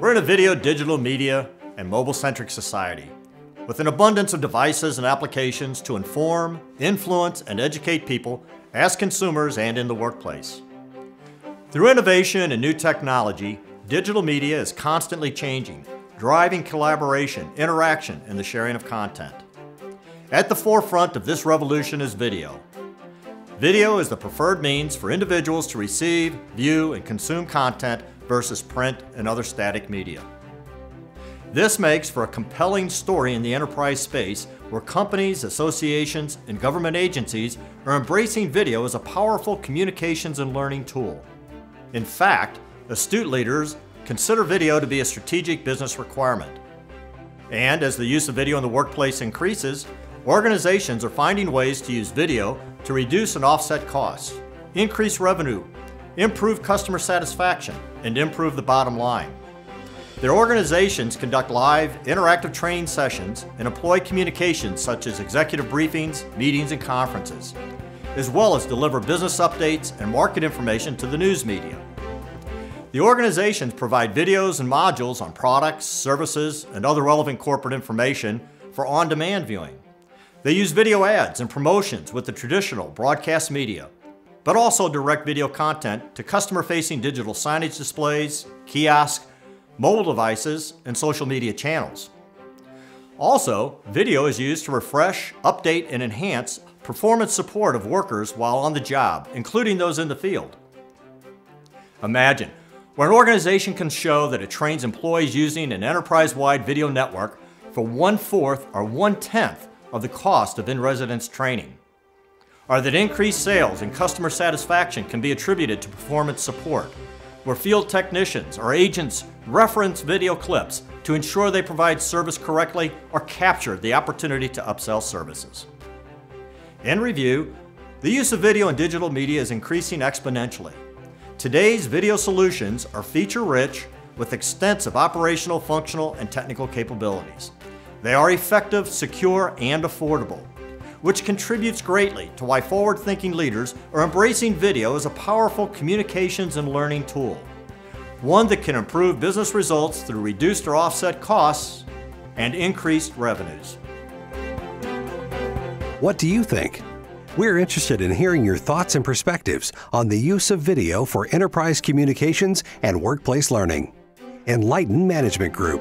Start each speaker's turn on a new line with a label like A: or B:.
A: We're in a video, digital media, and mobile-centric society with an abundance of devices and applications to inform, influence, and educate people as consumers and in the workplace. Through innovation and new technology, digital media is constantly changing, driving collaboration, interaction, and the sharing of content. At the forefront of this revolution is video. Video is the preferred means for individuals to receive, view, and consume content versus print and other static media. This makes for a compelling story in the enterprise space where companies, associations, and government agencies are embracing video as a powerful communications and learning tool. In fact, astute leaders consider video to be a strategic business requirement. And as the use of video in the workplace increases, organizations are finding ways to use video to reduce and offset costs, increase revenue, improve customer satisfaction, and improve the bottom line. Their organizations conduct live, interactive training sessions and employ communications such as executive briefings, meetings, and conferences, as well as deliver business updates and market information to the news media. The organizations provide videos and modules on products, services, and other relevant corporate information for on-demand viewing. They use video ads and promotions with the traditional broadcast media, but also direct video content to customer-facing digital signage displays, kiosks, mobile devices, and social media channels. Also, video is used to refresh, update, and enhance performance support of workers while on the job, including those in the field. Imagine, where an organization can show that it trains employees using an enterprise-wide video network for one-fourth or one-tenth of the cost of in-residence training? Are that increased sales and customer satisfaction can be attributed to performance support, where field technicians or agents reference video clips to ensure they provide service correctly or capture the opportunity to upsell services. In review, the use of video and digital media is increasing exponentially. Today's video solutions are feature-rich with extensive operational, functional, and technical capabilities. They are effective, secure, and affordable, which contributes greatly to why forward-thinking leaders are embracing video as a powerful communications and learning tool. One that can improve business results through reduced or offset costs and increased revenues.
B: What do you think? We're interested in hearing your thoughts and perspectives on the use of video for enterprise communications and workplace learning. Enliten Management Group